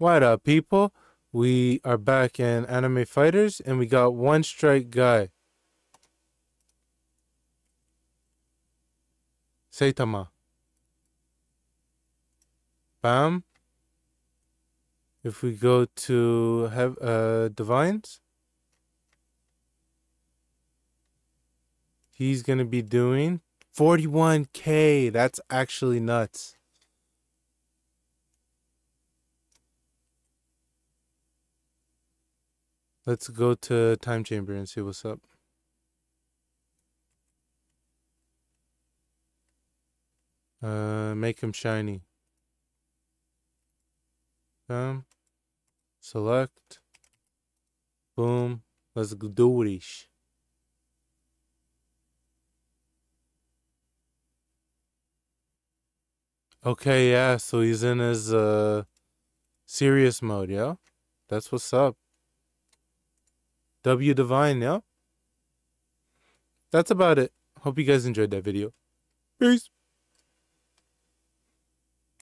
What up, people? We are back in Anime Fighters, and we got one strike guy. Saitama. Bam. If we go to have uh divines, he's gonna be doing 41k. That's actually nuts. Let's go to time chamber and see what's up. Uh, make him shiny. Um, select. Boom. Let's do it. Okay, yeah, so he's in his uh serious mode, yeah? That's what's up. W Divine, yeah? That's about it. Hope you guys enjoyed that video. Peace.